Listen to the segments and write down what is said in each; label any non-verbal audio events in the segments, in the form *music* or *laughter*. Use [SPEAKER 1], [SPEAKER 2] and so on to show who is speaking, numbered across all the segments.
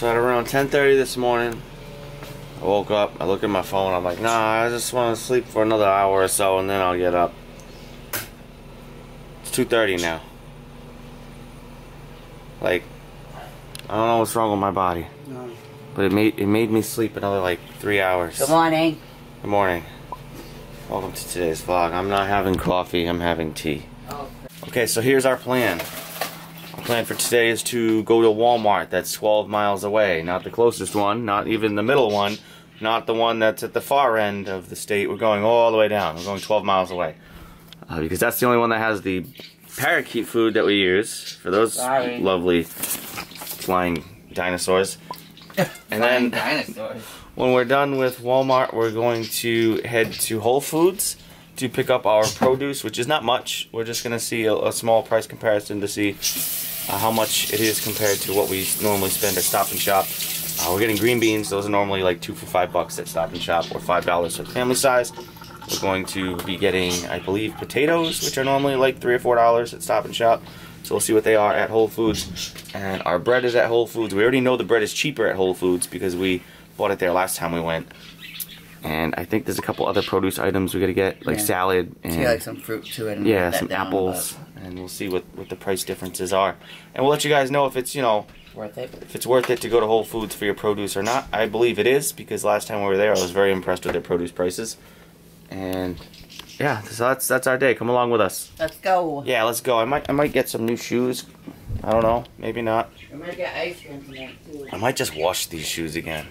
[SPEAKER 1] So at around 10:30 this morning, I woke up. I looked at my phone. I'm like, nah, I just want to sleep for another hour or so, and then I'll get up. It's 2:30 now. Like, I don't know what's wrong with my body,
[SPEAKER 2] No.
[SPEAKER 1] but it made it made me sleep another like three hours.
[SPEAKER 2] Good morning.
[SPEAKER 1] Good morning. Welcome to today's vlog. I'm not having coffee. I'm having tea.
[SPEAKER 2] Oh.
[SPEAKER 1] Okay, so here's our plan. Plan for today is to go to Walmart that's 12 miles away. Not the closest one, not even the middle one, not the one that's at the far end of the state. We're going all the way down. We're going 12 miles away. Uh, because that's the only one that has the parakeet food that we use for those
[SPEAKER 2] Sorry.
[SPEAKER 1] lovely flying dinosaurs. *laughs* And then
[SPEAKER 2] dinosaurs. *laughs*
[SPEAKER 1] when we're done with Walmart, we're going to head to Whole Foods to pick up our produce, which is not much. We're just going to see a, a small price comparison to see uh, how much it is compared to what we normally spend at Stop and Shop. Uh, we're getting green beans. Those are normally like two for five bucks at Stop and Shop, or five dollars for the family size. We're going to be getting, I believe, potatoes, which are normally like three or four dollars at Stop and Shop. So we'll see what they are at Whole Foods. And our bread is at Whole Foods. We already know the bread is cheaper at Whole Foods because we bought it there last time we went. And I think there's a couple other produce items we gotta get, like
[SPEAKER 2] Yeah.
[SPEAKER 1] salad and
[SPEAKER 2] Yeah, like some fruit to it. And
[SPEAKER 1] yeah, some
[SPEAKER 2] down,
[SPEAKER 1] apples, and we'll see what what the price differences are. And we'll let you guys know if it's you know
[SPEAKER 2] Worth it.
[SPEAKER 1] if it's worth it to go to Whole Foods for your produce or not. I believe it is because last time we were there, I was very impressed with their produce prices. And yeah, so that's that's our day. Come along with us.
[SPEAKER 2] Let's go.
[SPEAKER 1] Yeah, let's go. I might I might get some new shoes. I don't know, maybe not.
[SPEAKER 2] I might get ice cream tonight too.
[SPEAKER 1] I might just wash these shoes again.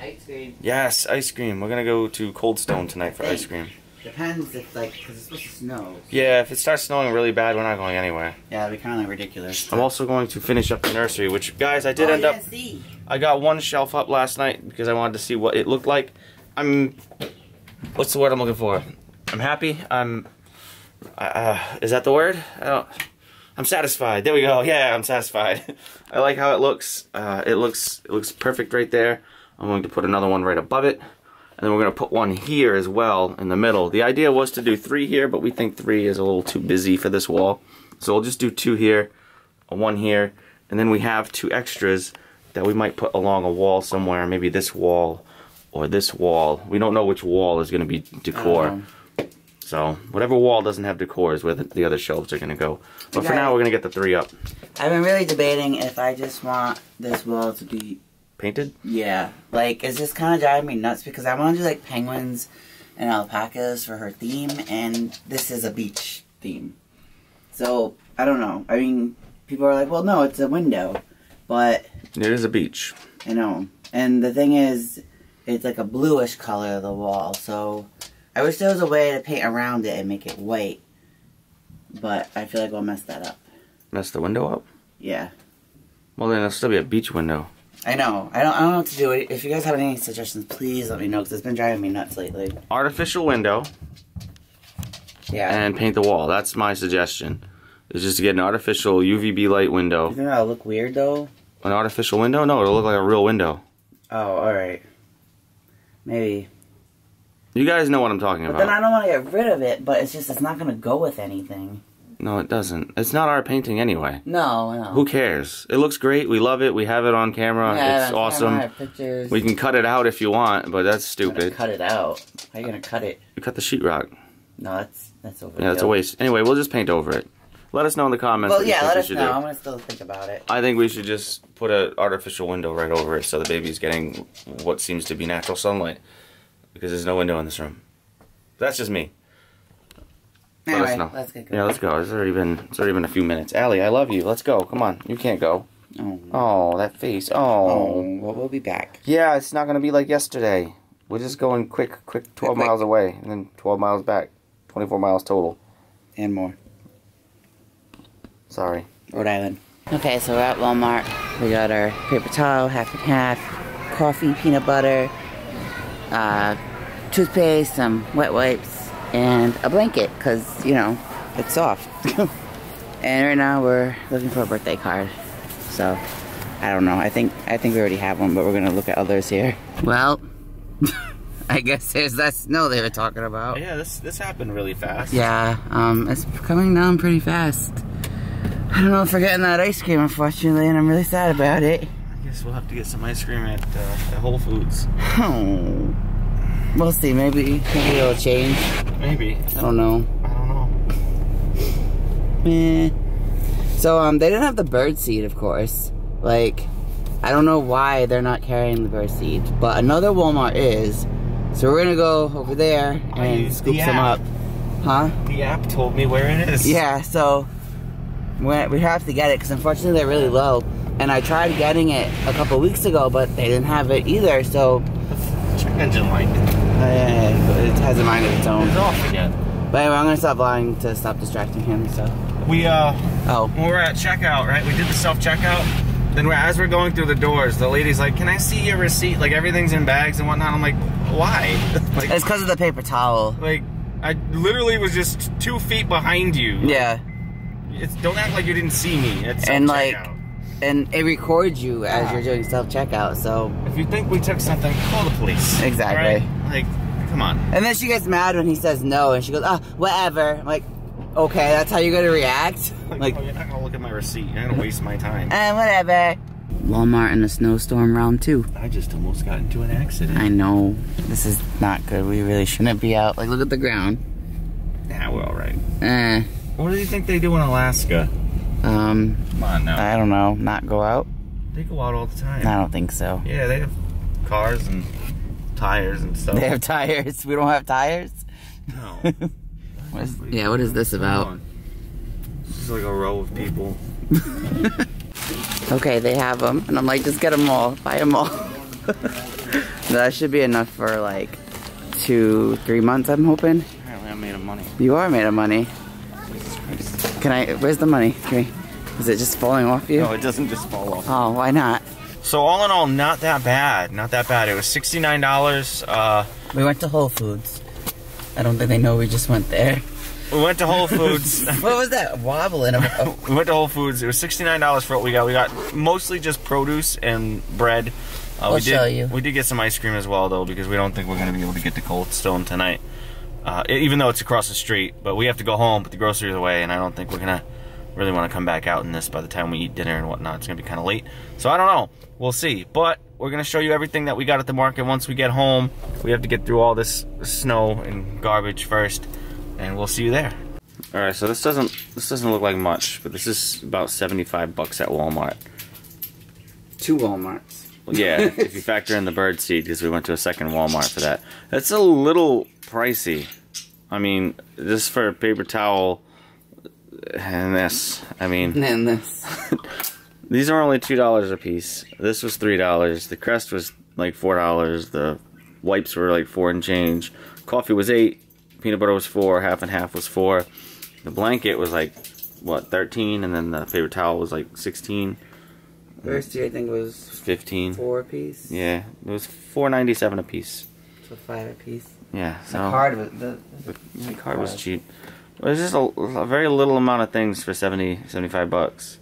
[SPEAKER 2] Ice cream.
[SPEAKER 1] Yes, ice cream. We're gonna go to Cold Stone tonight for ice cream.
[SPEAKER 2] Depends if like, cause it's supposed to snow.
[SPEAKER 1] Yeah, if it starts snowing really bad, we're not going anywhere.
[SPEAKER 2] Yeah, it'd be kind of ridiculous.
[SPEAKER 1] I'm also going to finish up the nursery, which guys, I did
[SPEAKER 2] oh,
[SPEAKER 1] end
[SPEAKER 2] yeah,
[SPEAKER 1] up.
[SPEAKER 2] See.
[SPEAKER 1] I got one shelf up last night because I wanted to see what it looked like. I'm. What's the word I'm looking for? I'm happy. I'm. Uh, is that the word? I don't. I'm satisfied. There we go. Yeah, I'm satisfied. *laughs* I like how it looks. Uh, it looks. It looks perfect right there. I'm going to put another one right above it, and then we're going to put one here as well in the middle. The idea was to do three here, but we think three is a little too busy for this wall, so we'll just do two here, a one here, and then we have two extras that we might put along a wall somewhere, maybe this wall or this wall. We don't know which wall is going to be decor.
[SPEAKER 2] Um,
[SPEAKER 1] So whatever wall doesn't have decor is where the, the other shelves are going to go. But for now, we're going to get the three up.
[SPEAKER 2] I've been really debating if I just want this wall to be
[SPEAKER 1] Painted?
[SPEAKER 2] Yeah, like it's just kind of driving me nuts because I want to do like penguins and alpacas for her theme, and this is a beach theme. So I don't know. I mean, people are like, "Well, no, it's a window," but
[SPEAKER 1] It is a beach.
[SPEAKER 2] I know. And the thing is, it's like a bluish color of the wall. So I wish there was a way to paint around it and make it white, but I feel like we'll mess that up.
[SPEAKER 1] Mess the window up?
[SPEAKER 2] Yeah.
[SPEAKER 1] Well, then it'll still be a beach window.
[SPEAKER 2] I know. I don't. I don't know what to do. If you guys have any suggestions, please let me know because it's been driving me nuts lately.
[SPEAKER 1] Artificial window
[SPEAKER 2] Yeah.
[SPEAKER 1] and paint the wall. That's my suggestion. Is just to get an artificial UVB light window.
[SPEAKER 2] You think that'll look weird though?
[SPEAKER 1] An artificial window? No, it'll look like a real window.
[SPEAKER 2] Oh, alright. Maybe.
[SPEAKER 1] You guys know what I'm talking
[SPEAKER 2] But
[SPEAKER 1] about.
[SPEAKER 2] then I don't want to get rid of it, but it's just, it's not going to go with anything.
[SPEAKER 1] No, it doesn't. It's not our painting anyway.
[SPEAKER 2] No, no.
[SPEAKER 1] Who cares? It looks great. We love it. We have it on camera.
[SPEAKER 2] Yeah,
[SPEAKER 1] it's awesome.
[SPEAKER 2] pictures.
[SPEAKER 1] We can cut it out if you want, but that's stupid.
[SPEAKER 2] cut it out. How are you going to cut it?
[SPEAKER 1] You cut the sheetrock.
[SPEAKER 2] No, that's, that's over.
[SPEAKER 1] Yeah, that's a waste. Anyway, we'll just paint over it. Let us know in the comments.
[SPEAKER 2] Well, yeah, let us know.
[SPEAKER 1] do.
[SPEAKER 2] I'm going to still think about it.
[SPEAKER 1] I think we should just put an artificial window right over it so the baby's getting what seems to be natural sunlight because there's no window in this room. That's just me. Let us
[SPEAKER 2] Anyway,
[SPEAKER 1] know.
[SPEAKER 2] let's get
[SPEAKER 1] Yeah, let's go. It's already been it's already been a few minutes. Allie, I love you. Let's go. Come on. You can't go.
[SPEAKER 2] Oh.
[SPEAKER 1] Oh, that face.
[SPEAKER 2] Oh,
[SPEAKER 1] Oh.
[SPEAKER 2] well, we'll be back.
[SPEAKER 1] Yeah, it's not gonna be like yesterday. We're just going quick, quick, twelve
[SPEAKER 2] quick.
[SPEAKER 1] miles away, and then twelve miles back, twenty-four miles total.
[SPEAKER 2] And more.
[SPEAKER 1] Sorry.
[SPEAKER 2] Rhode Island. Okay, so we're at Walmart. We got our paper towel, half and half, coffee, peanut butter, uh, toothpaste, some wet wipes, and a blanket, because, you know, it's soft. *laughs* and right now we're looking for a birthday card. So, I don't know. I think I think we already have one, but we're gonna look at others here. Well, *laughs* I guess there's that snow they were talking about.
[SPEAKER 1] Yeah, this this happened really fast.
[SPEAKER 2] Yeah, um, it's coming down pretty fast. I don't know if we're getting that ice cream, unfortunately, and I'm really sad about it.
[SPEAKER 1] I guess we'll have to get some ice cream at, uh, at Whole Foods.
[SPEAKER 2] Oh. We'll see. Maybe maybe it'll change.
[SPEAKER 1] Maybe.
[SPEAKER 2] I don't know.
[SPEAKER 1] I don't know.
[SPEAKER 2] Eh. So um, they didn't have the bird seed, of course. Like, I don't know why they're not carrying the bird seed, but another Walmart is. So we're gonna go over there and scoop some
[SPEAKER 1] app.
[SPEAKER 2] up. Huh?
[SPEAKER 1] The app told me where it is.
[SPEAKER 2] Yeah. So we we have to get it because unfortunately they're really low. And I tried getting it a couple weeks ago, but they didn't have it either. So
[SPEAKER 1] Check engine light.
[SPEAKER 2] Uh, it has a mind of its own.
[SPEAKER 1] It's off again.
[SPEAKER 2] But anyway, I'm gonna stop lying to stop distracting him. So.
[SPEAKER 1] We, uh,
[SPEAKER 2] Oh.
[SPEAKER 1] when we're at checkout, right? We did the self checkout. Then we're, as we're going through the doors, the lady's like, "Can I see your receipt? Like everything's in bags and whatnot." I'm like, "Why?" *laughs* like,
[SPEAKER 2] It's because of the paper towel.
[SPEAKER 1] like I literally was just two feet behind you.
[SPEAKER 2] Yeah.
[SPEAKER 1] It's, don't act like you didn't see me. It's
[SPEAKER 2] And, like-
[SPEAKER 1] self-checkout.
[SPEAKER 2] And it records you as
[SPEAKER 1] Yeah.
[SPEAKER 2] you're doing self checkout. So.
[SPEAKER 1] if you think we took something, call the police.
[SPEAKER 2] Exactly.
[SPEAKER 1] Right? Like, come on.
[SPEAKER 2] And then she gets mad when he says no, and she goes, "Ah, whatever." I'm like, okay, that's how you're gonna react. *laughs*
[SPEAKER 1] Like,
[SPEAKER 2] Like,
[SPEAKER 1] oh, you're not gonna look at my receipt. You're gonna waste my time.
[SPEAKER 2] eh, whatever. Walmart in a snowstorm round two.
[SPEAKER 1] I just almost got into an accident.
[SPEAKER 2] I know this is not good. We really shouldn't be out. Like, look at the ground.
[SPEAKER 1] Nah, we're all right.
[SPEAKER 2] Eh.
[SPEAKER 1] What do you think they do in Alaska?
[SPEAKER 2] Um,
[SPEAKER 1] Come on now.
[SPEAKER 2] I don't know. Not go out?
[SPEAKER 1] They go out all the time.
[SPEAKER 2] I don't think so.
[SPEAKER 1] Yeah, they have cars and tires and stuff. *laughs*
[SPEAKER 2] They have tires. We don't have tires.
[SPEAKER 1] no. *laughs*
[SPEAKER 2] What is, yeah, what is this about?
[SPEAKER 1] This is like a row of people. *laughs*
[SPEAKER 2] Okay, they have them, and I'm like, just get them all, buy them all. that should be enough for like two, three months. I'm hoping.
[SPEAKER 1] Apparently, I made of money.
[SPEAKER 2] You are made of money. Can I? Where's the money? Can we, is it just falling off you?
[SPEAKER 1] No, it doesn't just fall off.
[SPEAKER 2] Oh, why not?
[SPEAKER 1] So all in all, not that bad. Not that bad. It was sixty-nine dollars. Uh,
[SPEAKER 2] We went to Whole Foods. I don't think they know we just went there.
[SPEAKER 1] we went to Whole *laughs* Foods.
[SPEAKER 2] What was that wobbling about? *laughs*
[SPEAKER 1] we went to Whole Foods. It was sixty-nine dollars for what we got. We got mostly just produce and bread. Uh,
[SPEAKER 2] I'll
[SPEAKER 1] we did,
[SPEAKER 2] show you.
[SPEAKER 1] We did get some ice cream as well, though, because we don't think we're going to be able to get to Cold Stone tonight. Uh, even though it's across the street, but we have to go home, put the groceries away, and I don't think we're gonna really want to come back out in this by the time we eat dinner and whatnot. It's gonna be kind of late, so I don't know. We'll see. But we're gonna show you everything that we got at the market once we get home. We have to get through all this snow and garbage first, and we'll see you there. All right, so this doesn't this doesn't look like much, but this is about seventy five bucks at Walmart.
[SPEAKER 2] Two WalMarts.
[SPEAKER 1] Yeah, *laughs* if you factor in the bird seed, because we went to a second Walmart for that. That's a little pricey. I mean, just for a paper towel and this. I mean, *laughs*
[SPEAKER 2] And this. *laughs*
[SPEAKER 1] these are only two dollars a piece. This was three dollars. The crest was like four dollars. The wipes were like four and change. Coffee was eight. Peanut butter was four. Half and half was four. The blanket was like what thirteen, and then the paper towel was like 16,
[SPEAKER 2] First year I think was
[SPEAKER 1] 15.
[SPEAKER 2] four a piece.
[SPEAKER 1] Yeah, it was four ninety seven a piece.
[SPEAKER 2] So five a piece.
[SPEAKER 1] Yeah, so
[SPEAKER 2] the card was the,
[SPEAKER 1] the card was cheap. It was just a, a very little amount of things for 70, 75 bucks.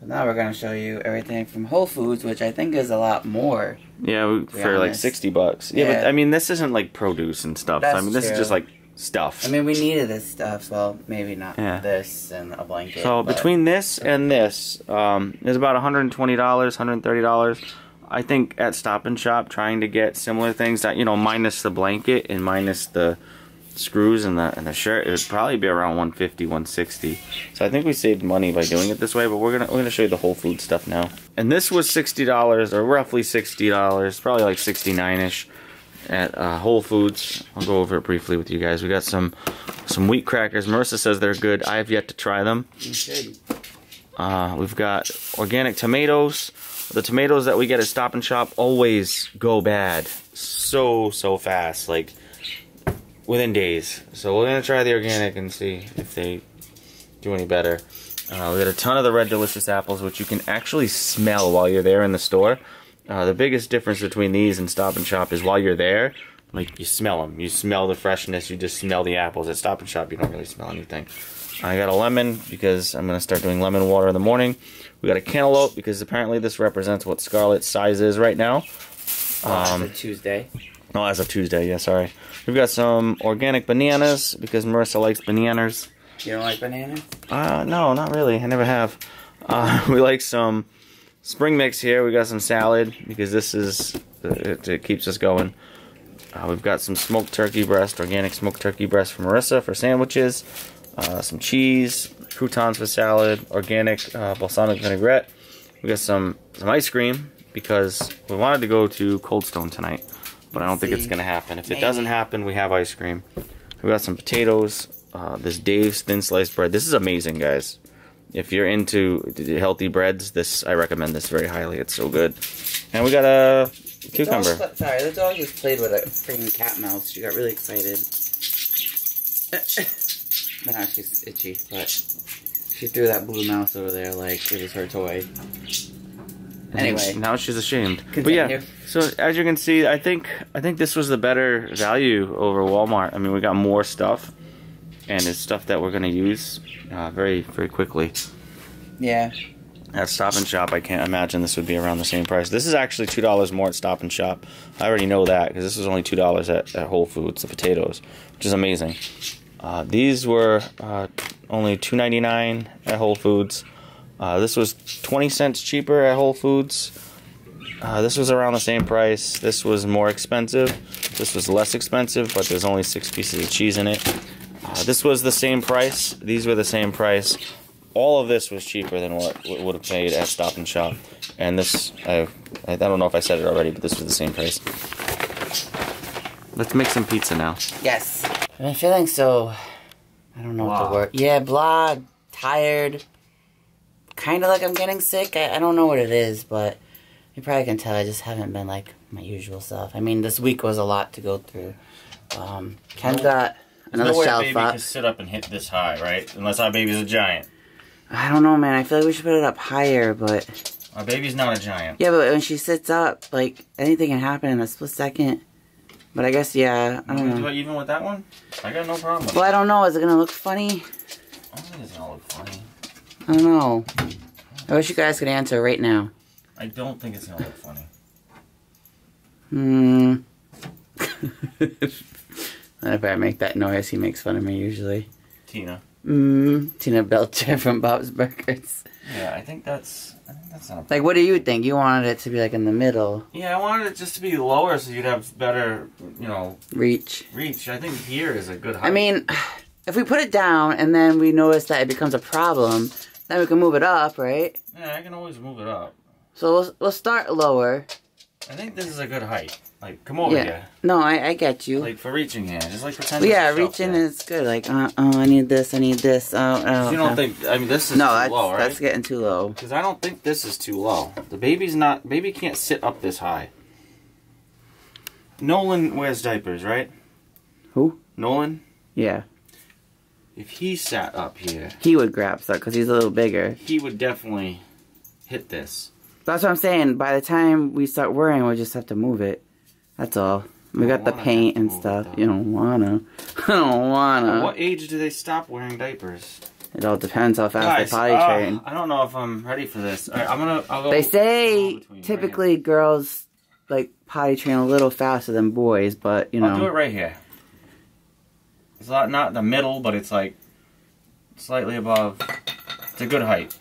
[SPEAKER 2] So now we're gonna show you everything from Whole Foods, which I think is a lot more.
[SPEAKER 1] Yeah, we,
[SPEAKER 2] be
[SPEAKER 1] for like sixty bucks. Yeah, but I mean, this isn't like produce and stuff.
[SPEAKER 2] That's
[SPEAKER 1] I mean, this is just like stuff.
[SPEAKER 2] I mean, we needed this stuff, well, maybe not
[SPEAKER 1] Yeah.
[SPEAKER 2] this and a blanket.
[SPEAKER 1] so between this and this, um, is about one hundred and twenty dollars, one hundred and thirty dollars. I think at Stop and Shop, trying to get similar things that you know, minus the blanket and minus the screws and the and the shirt, it would probably be around 150, 160. So I think we saved money by doing it this way. But we're gonna we're gonna show you the Whole Food stuff now. And this was sixty dollars, or roughly sixty dollars, probably like sixty nine ish at uh, Whole Foods. I'll go over it briefly with you guys. We got some some wheat crackers. Marissa says they're good. I have yet to try them. Uh, we've got organic tomatoes. The tomatoes that we get at Stop and Shop always go bad so so fast, like within days. So we're gonna try the organic and see if they do any better. Uh, we got a ton of the red delicious apples, which you can actually smell while you're there in the store. Uh, the biggest difference between these and Stop and Shop is while you're there, like you smell them. You smell the freshness. You just smell the apples. At Stop and Shop, you don't really smell anything. I got a lemon because I'm gonna start doing lemon water in the morning. We got a cantaloupe because apparently this represents what Scarlett's size is right now.
[SPEAKER 2] Um, a Tuesday.
[SPEAKER 1] Oh, as of Tuesday, yeah, sorry. We've got some organic bananas because Marissa likes bananas.
[SPEAKER 2] You don't like bananas?
[SPEAKER 1] Uh, no, not really. I never have. Uh, *laughs* we like some spring mix here. We got some salad because this is it, it keeps us going. Uh, we've got some smoked turkey breast, organic smoked turkey breast from Marissa for sandwiches. Uh, some cheese, croutons for salad, organic uh, balsamic vinaigrette. We got some some ice cream because we wanted to go to Cold Stone tonight, but I don't think it's gonna happen. If it doesn't happen, we have ice cream. We got some potatoes. Uh, this Dave's thin sliced bread. This is amazing, guys. If you're into healthy breads, this I recommend this very highly. It's so good. And we got a cucumber.
[SPEAKER 2] Dog, sorry, the dog just played with a freaking cat mouse. She got really excited. but *laughs* now she's itchy, but she threw that blue mouse over there like it was her toy. Anyway.
[SPEAKER 1] now she's ashamed. But yeah, so as you can see, I think I think this was the better value over Walmart. I mean, we got more stuff, and it's stuff that we're gonna use uh, very very quickly.
[SPEAKER 2] Yeah.
[SPEAKER 1] At Stop and Shop, I can't imagine this would be around the same price. This is actually two dollars more at Stop and Shop. I already know that because this was only two dollars at, at Whole Foods, the potatoes, which is amazing. Uh, these were uh, only two ninety nine at Whole Foods. Uh, this was twenty cents cheaper at Whole Foods. Uh, this was around the same price. This was more expensive. This was less expensive, but there's only six pieces of cheese in it. Uh, this was the same price. These were the same price. All of this was cheaper than what what would have paid at Stop and Shop. And this, I, I don't know if I said it already, but this was the same price. Let's make some pizza now.
[SPEAKER 2] Yes. I've been feeling so. I don't know what
[SPEAKER 1] Blah.
[SPEAKER 2] the word. Yeah, blah, tired. Kind of like I'm getting sick. I, I don't know what it is, but you probably can tell I just haven't been like my usual self. I mean, this week was a lot to go through. Um, Ken's got another shelf can
[SPEAKER 1] sit up and hit this high, right? Unless our baby's a giant.
[SPEAKER 2] I don't know, man. I feel like we should put it up higher, but
[SPEAKER 1] Our baby's not a giant.
[SPEAKER 2] yeah, but when she sits up, like anything can happen in a split second. But I guess yeah, I don't know.
[SPEAKER 1] it even with that one? I got no problem.
[SPEAKER 2] Well, I don't know. Is it gonna look funny?
[SPEAKER 1] I don't think it's gonna look funny.
[SPEAKER 2] I don't know. I wish you guys could answer right now.
[SPEAKER 1] I don't think it's gonna look funny.
[SPEAKER 2] Hmm. *laughs* Whenever I make that noise, he makes fun of me usually.
[SPEAKER 1] Tina.
[SPEAKER 2] Mmm. Tina Belcher from Bob's Burgers.
[SPEAKER 1] Yeah, I think that's. I think that's not.
[SPEAKER 2] Like, what do you think? You wanted it to be like in the middle,
[SPEAKER 1] Yeah, I wanted it just to be lower so you'd have better, you know,
[SPEAKER 2] reach.
[SPEAKER 1] reach. I think here is a good height.
[SPEAKER 2] I mean, *sighs* if we put it down and then we notice that it becomes a problem, then we can move it up, right?
[SPEAKER 1] yeah, I can always move it up.
[SPEAKER 2] So we'll, we'll start lower.
[SPEAKER 1] I think this is a good height. Like, come over
[SPEAKER 2] Yeah.
[SPEAKER 1] here.
[SPEAKER 2] No, I, I get you.
[SPEAKER 1] Like for reaching here, just like pretend.
[SPEAKER 2] Yeah, reaching
[SPEAKER 1] there.
[SPEAKER 2] is good. Like, uh, oh, I need this, I need this. Oh, oh.
[SPEAKER 1] You don't
[SPEAKER 2] oh.
[SPEAKER 1] think? I mean, this is
[SPEAKER 2] No,
[SPEAKER 1] too
[SPEAKER 2] that's,
[SPEAKER 1] low, right?
[SPEAKER 2] that's getting too low.
[SPEAKER 1] Because I don't think this is too low. The baby's not. Baby can't sit up this high. Nolan wears diapers, right?
[SPEAKER 2] Who?
[SPEAKER 1] Nolan.
[SPEAKER 2] Yeah.
[SPEAKER 1] If he sat up here,
[SPEAKER 2] He would grab stuff because he's a little bigger.
[SPEAKER 1] he would definitely hit this.
[SPEAKER 2] That's what I'm saying. By the time we start worrying, we'll just have to move it. That's all. We got the paint and stuff. You don't wanna. *laughs* I don't wanna.
[SPEAKER 1] At what age do they stop wearing diapers?
[SPEAKER 2] It all depends how fast
[SPEAKER 1] Guys,
[SPEAKER 2] they potty
[SPEAKER 1] ah,
[SPEAKER 2] train.
[SPEAKER 1] I don't know if I'm ready for this. Right, I'm gonna. I'll go.
[SPEAKER 2] They say typically girls like potty train a little faster than boys, but you
[SPEAKER 1] know. I'll do it right here. It's not not the middle, but it's like slightly above. It's a good height.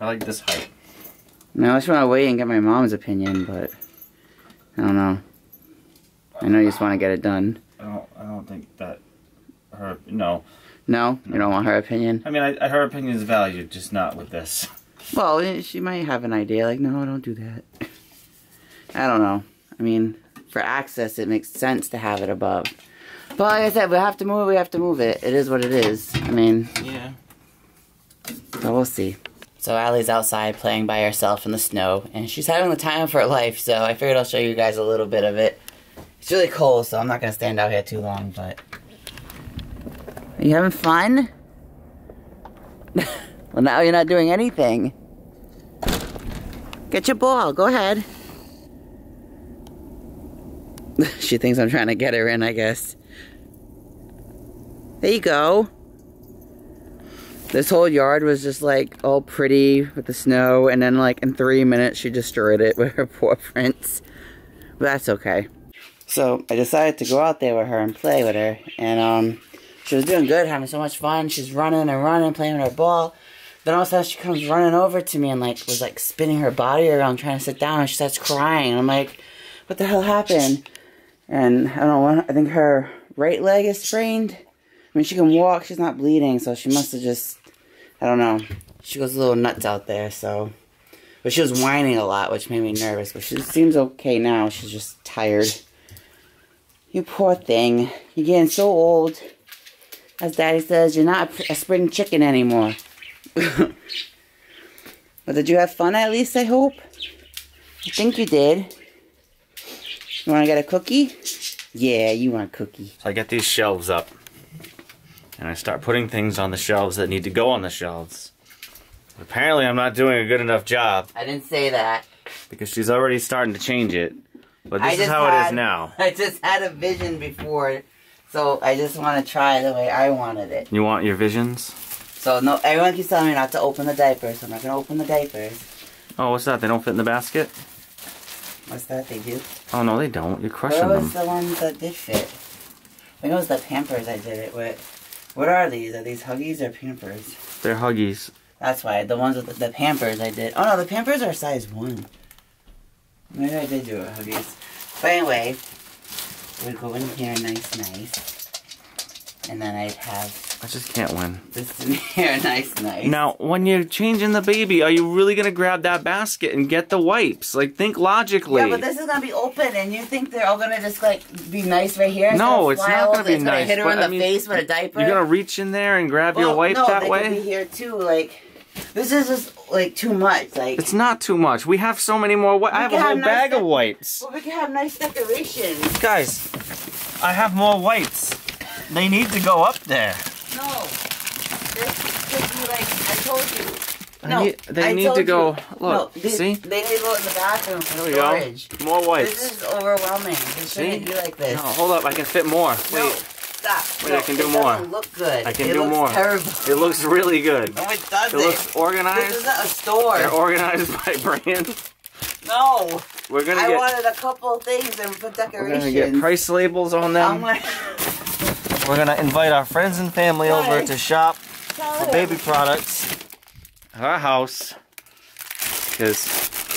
[SPEAKER 1] I like this height.
[SPEAKER 2] Now I just want to wait and get my mom's opinion, but I don't know. I know you just want to get it done.
[SPEAKER 1] I don't. I don't think that her. No.
[SPEAKER 2] No, you don't want her opinion.
[SPEAKER 1] I mean, I, her opinion is valued, just not with this.
[SPEAKER 2] Well, eh, she might have an idea. Like, no, don't do that. I don't know. I mean, for access, it makes sense to have it above. But like I said, we have to move it. We have to move it. It is what it is. I mean,
[SPEAKER 1] Yeah.
[SPEAKER 2] But we'll see. So Allie's outside playing by herself in the snow, and she's having the time of her life. So I figured I'll show you guys a little bit of it. It's really cold, so I'm not gonna stand out here too long. But are you having fun? *laughs* well, now you're not doing anything. Get your ball. Go ahead. *laughs* she thinks I'm trying to get her in. I guess. There you go. This whole yard was just like all pretty with the snow, and then like in three minutes she destroyed it with her *laughs* paw prints. But that's okay. So I decided to go out there with her and play with her, and um, she was doing good, having so much fun. She's running and running, playing with her ball. Then all of a sudden she comes running over to me and like was like spinning her body around trying to sit down and she starts crying. And I'm like, what the hell happened? And I don't know, I think her right leg is sprained. I mean, she can walk, she's not bleeding, so she must have just, I don't know. She goes a little nuts out there, so. But she was whining a lot, which made me nervous. But she seems okay now. She's just tired. You poor thing. You're getting so old. As Daddy says, you're not a, a spring chicken anymore. *laughs* but did you have fun at least, I hope? I think you did. You want to get a cookie? Yeah, you want a cookie.
[SPEAKER 1] So I get these shelves up. And I start putting things on the shelves that need to go on the shelves. Apparently I'm not doing a good enough job
[SPEAKER 2] I didn't say that.
[SPEAKER 1] because she's already starting to change it. But this is how it
[SPEAKER 2] had-
[SPEAKER 1] is now. *laughs*
[SPEAKER 2] I just had a vision before, so I just want to try the way I wanted it.
[SPEAKER 1] You want your visions?
[SPEAKER 2] So no, everyone keeps telling me not to open the diapers. So I'm not gonna open the diapers.
[SPEAKER 1] Oh, what's that? They don't fit in the basket?
[SPEAKER 2] What's that they do?
[SPEAKER 1] Oh no, they don't. You're crushing
[SPEAKER 2] What was
[SPEAKER 1] them.
[SPEAKER 2] the ones that did fit? I think it was the Pampers I did it with. What are these? Are these Huggies or Pampers?
[SPEAKER 1] They're Huggies.
[SPEAKER 2] That's why the ones with the, the Pampers I did. Oh no, the Pampers are size one. Maybe I did do Huggies. But anyway, we'd go in here nice, nice, and then I'd have
[SPEAKER 1] I just can't win.
[SPEAKER 2] this in *laughs* here nice, nice.
[SPEAKER 1] Now, when you're changing the baby, are you really gonna grab that basket and get the wipes? Like, think logically.
[SPEAKER 2] Yeah, but this is gonna be open, and you think they're all gonna just like be nice right here?
[SPEAKER 1] No,
[SPEAKER 2] It's
[SPEAKER 1] it's not gonna be
[SPEAKER 2] it's
[SPEAKER 1] nice,
[SPEAKER 2] Hit her in
[SPEAKER 1] I
[SPEAKER 2] the
[SPEAKER 1] mean,
[SPEAKER 2] face with a diaper.
[SPEAKER 1] You're gonna reach in there and grab your
[SPEAKER 2] Well,
[SPEAKER 1] wipe
[SPEAKER 2] no,
[SPEAKER 1] that
[SPEAKER 2] they
[SPEAKER 1] way?
[SPEAKER 2] Could be here too. Like this is just like too much. Like
[SPEAKER 1] It's not too much. We have so many more. I have a whole
[SPEAKER 2] have nice
[SPEAKER 1] bag of wipes.
[SPEAKER 2] well, we can have nice decorations.
[SPEAKER 1] Guys, I have more wipes. They need to go up there.
[SPEAKER 2] No, this be like I told you. No,
[SPEAKER 1] need- they
[SPEAKER 2] I
[SPEAKER 1] need to go-
[SPEAKER 2] you.
[SPEAKER 1] look,
[SPEAKER 2] no, they,
[SPEAKER 1] see?
[SPEAKER 2] They need to go in the bathroom for
[SPEAKER 1] There
[SPEAKER 2] storage.
[SPEAKER 1] go. More wipes.
[SPEAKER 2] This is overwhelming. It shouldn't be like this.
[SPEAKER 1] No, hold up. I can fit more.
[SPEAKER 2] No,
[SPEAKER 1] Wait.
[SPEAKER 2] Stop.
[SPEAKER 1] Wait,
[SPEAKER 2] no,
[SPEAKER 1] I can do more.
[SPEAKER 2] look good.
[SPEAKER 1] I can
[SPEAKER 2] it
[SPEAKER 1] do
[SPEAKER 2] looks
[SPEAKER 1] more.
[SPEAKER 2] Terrible.
[SPEAKER 1] It looks really good.
[SPEAKER 2] No, it doesn't.
[SPEAKER 1] It looks organized.
[SPEAKER 2] This is not a store.
[SPEAKER 1] They're organized by brand.
[SPEAKER 2] no.
[SPEAKER 1] We're gonna
[SPEAKER 2] I
[SPEAKER 1] get
[SPEAKER 2] wanted a couple things and put decorations.
[SPEAKER 1] we're gonna get price labels on them.
[SPEAKER 2] gonna
[SPEAKER 1] We're gonna invite our friends and family
[SPEAKER 2] Why?
[SPEAKER 1] over to shop
[SPEAKER 2] tell
[SPEAKER 1] for baby products at our house because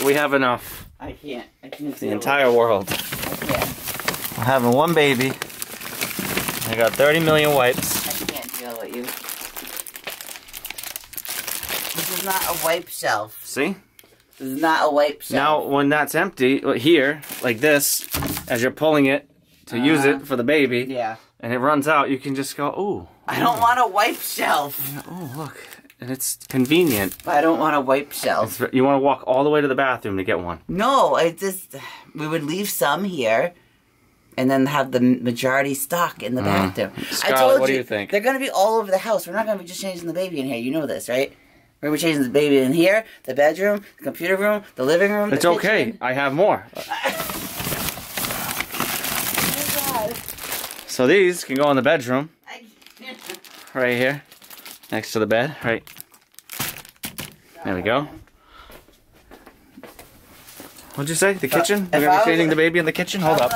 [SPEAKER 1] we have enough.
[SPEAKER 2] I can't. I can't.
[SPEAKER 1] The entire world.
[SPEAKER 2] I can't.
[SPEAKER 1] We're having one baby. I got 30 million wipes.
[SPEAKER 2] I can't deal with you. This is not a wipe shelf.
[SPEAKER 1] See?
[SPEAKER 2] This is not a wipe shelf.
[SPEAKER 1] Now, when that's empty, uh, here, like this, as you're pulling it to use
[SPEAKER 2] Uh-huh.
[SPEAKER 1] it for the baby,
[SPEAKER 2] Yeah.
[SPEAKER 1] and it runs out, you can just go, ooh,
[SPEAKER 2] I don't want a wipe shelf.
[SPEAKER 1] oh, look. And it's convenient.
[SPEAKER 2] I don't want a wipe shelf.
[SPEAKER 1] It's, you want to walk all the way to the bathroom to get one.
[SPEAKER 2] No, I just we would leave some here, and then have the majority stock in the bathroom. I
[SPEAKER 1] Mm. Scarlett,
[SPEAKER 2] told
[SPEAKER 1] what do
[SPEAKER 2] you,
[SPEAKER 1] you think?
[SPEAKER 2] they're gonna be all over the house. We're not gonna be just changing the baby in here. You know this, right? We're gonna be changing the baby in here, the bedroom, the computer room, the living room.
[SPEAKER 1] It's okay.
[SPEAKER 2] kitchen.
[SPEAKER 1] I have more. *laughs*
[SPEAKER 2] Oh
[SPEAKER 1] So these can go in the bedroom, right here, next to the bed, right. There we go. What'd you say? The kitchen?
[SPEAKER 2] if
[SPEAKER 1] We're
[SPEAKER 2] I
[SPEAKER 1] gonna be changing the baby in the kitchen? Hold up.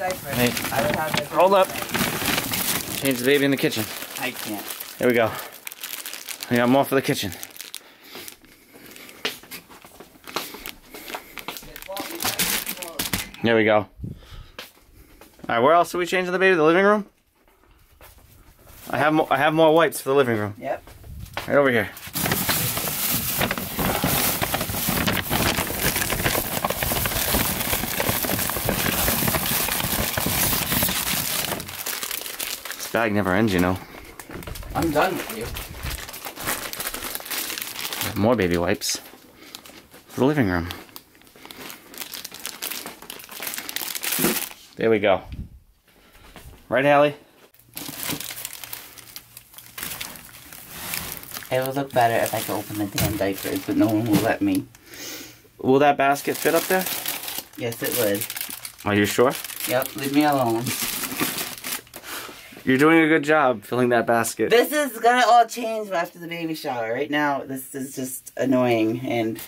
[SPEAKER 1] Hey.
[SPEAKER 2] I would have this-
[SPEAKER 1] Hold up. Change the baby in the kitchen.
[SPEAKER 2] I can't.
[SPEAKER 1] There we go. Yeah, I'm more for the kitchen. There we go. Alright, where else are we changing the baby? The living room? I have mo- I have more wipes for the living room.
[SPEAKER 2] Yep.
[SPEAKER 1] Right over here. This bag never ends, you know.
[SPEAKER 2] I'm done with you.
[SPEAKER 1] More baby wipes for the living room. There we go. Right, Hallie?
[SPEAKER 2] It would look better if I could open the damn diapers, but no one will let me.
[SPEAKER 1] Will that basket fit up there?
[SPEAKER 2] Yes, it would.
[SPEAKER 1] Are you sure?
[SPEAKER 2] Yep, leave me alone.
[SPEAKER 1] You're doing a good job filling that basket.
[SPEAKER 2] This is gonna all change after the baby shower. Right now, this is just annoying and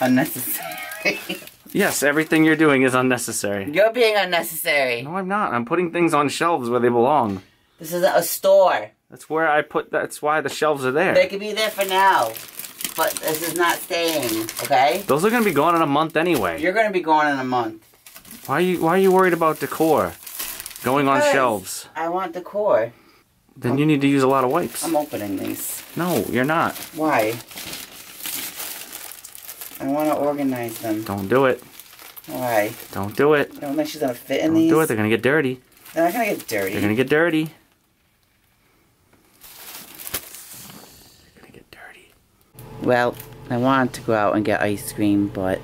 [SPEAKER 2] unnecessary. *laughs*
[SPEAKER 1] Yes, everything you're doing is unnecessary.
[SPEAKER 2] You're being unnecessary.
[SPEAKER 1] No, I'm not. I'm putting things on shelves where they belong.
[SPEAKER 2] This isn't a store.
[SPEAKER 1] That's where I put. That's why the shelves are there.
[SPEAKER 2] They could be there for now. but this is not staying, okay?
[SPEAKER 1] Those are gonna be gone in a month anyway.
[SPEAKER 2] You're gonna be gone in a month.
[SPEAKER 1] Why are you Why are you worried about decor going on shelves?
[SPEAKER 2] I want decor.
[SPEAKER 1] Then you need to use a lot of wipes.
[SPEAKER 2] I'm opening these.
[SPEAKER 1] No, you're not.
[SPEAKER 2] Why? I want to organize them.
[SPEAKER 1] Don't do it.
[SPEAKER 2] Why?
[SPEAKER 1] Don't do it.
[SPEAKER 2] You don't think she's gonna fit in these.
[SPEAKER 1] Don't
[SPEAKER 2] these?
[SPEAKER 1] do it. They're gonna get dirty.
[SPEAKER 2] They're not gonna get dirty.
[SPEAKER 1] They're gonna get dirty. They're gonna get dirty.
[SPEAKER 2] Well, I wanted to go out and get ice cream, but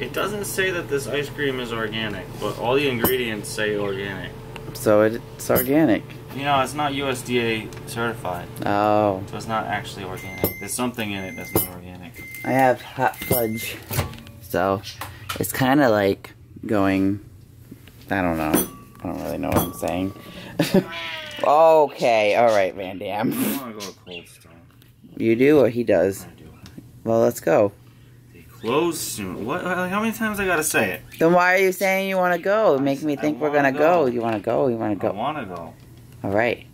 [SPEAKER 1] It doesn't say that this ice cream is organic, but all the ingredients say organic.
[SPEAKER 2] So it's organic.
[SPEAKER 1] You know, it's not USDA certified,
[SPEAKER 2] Oh,
[SPEAKER 1] so it's not actually organic. There's something in it that's not organic.
[SPEAKER 2] I have hot fudge. So it's kind of like going. I don't know. I don't really know what I'm saying. *laughs* okay, all right, Van Dam.
[SPEAKER 1] I want to go to Cold Stone.
[SPEAKER 2] You do or he does?
[SPEAKER 1] I do.
[SPEAKER 2] Well, let's go.
[SPEAKER 1] They close soon. What? Like, how many times I gotta say it?
[SPEAKER 2] Then why are you saying you want to go? Make me think we're gonna go.
[SPEAKER 1] go.
[SPEAKER 2] You want to go? You want to go?
[SPEAKER 1] I
[SPEAKER 2] go?
[SPEAKER 1] want to go.
[SPEAKER 2] All right.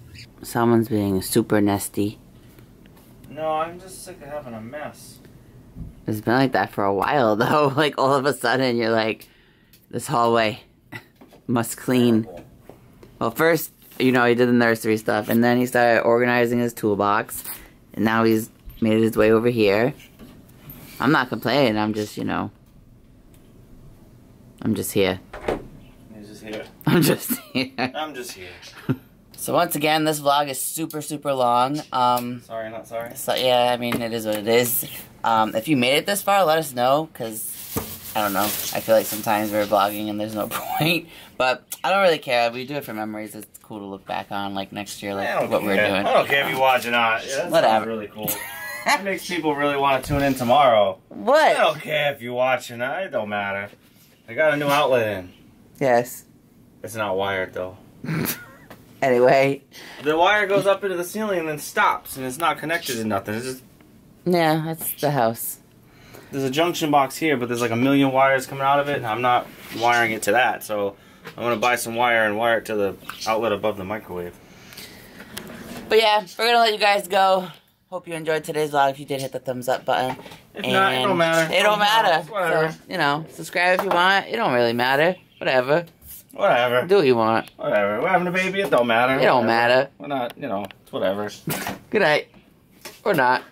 [SPEAKER 2] Someone's being super nesty.
[SPEAKER 1] No, I'm just sick of having a mess.
[SPEAKER 2] It's been like that for a while *laughs* though. Like all of a sudden you're like, this hallway *laughs* must clean. Well, first, you know, he did the nursery stuff, and then he started organizing his toolbox, and now he's made his way over here. I'm not complaining. I'm just, you know, I'm just here.
[SPEAKER 1] He's just here. *laughs*
[SPEAKER 2] I'm just here.
[SPEAKER 1] I'm just here. *laughs*
[SPEAKER 2] So once again, this vlog is super, super long. Um,
[SPEAKER 1] Sorry, not sorry.
[SPEAKER 2] So yeah, I mean, it is what it is. Um, if you made it this far, let us know, because, I don't know, I feel like sometimes we're vlogging and there's no *laughs* point. But I don't really care. We do it for memories. It's cool to look back on, like, next year, like, what
[SPEAKER 1] care.
[SPEAKER 2] we're doing.
[SPEAKER 1] I don't care if you watch or not. Yeah,
[SPEAKER 2] Whatever.
[SPEAKER 1] really cool. That makes people really want to tune in tomorrow.
[SPEAKER 2] What?
[SPEAKER 1] I don't care if you watch or not. It don't matter. I got a new outlet in.
[SPEAKER 2] Yes.
[SPEAKER 1] It's not wired though. *laughs*
[SPEAKER 2] Anyway,
[SPEAKER 1] The wire goes up into the ceiling and then stops, and it's not connected to nothing. It's just
[SPEAKER 2] yeah, that's the house.
[SPEAKER 1] there's a junction box here, but there's like a million wires coming out of it, and I'm not wiring it to that. So I'm gonna buy some wire and wire it to the outlet above the microwave.
[SPEAKER 2] But yeah, we're gonna let you guys go. Hope you enjoyed today's vlog. If you did, hit the thumbs up button.
[SPEAKER 1] If not, it don't matter.
[SPEAKER 2] It don't matter.
[SPEAKER 1] Whatever.
[SPEAKER 2] So, you know, subscribe if you want. It don't really matter. Whatever.
[SPEAKER 1] Whatever.
[SPEAKER 2] Do what you want.
[SPEAKER 1] Whatever. We're having a baby. It don't matter.
[SPEAKER 2] It don't
[SPEAKER 1] Whatever.
[SPEAKER 2] matter.
[SPEAKER 1] We're not. You know. It's whatever. *laughs*
[SPEAKER 2] Good night. Or not.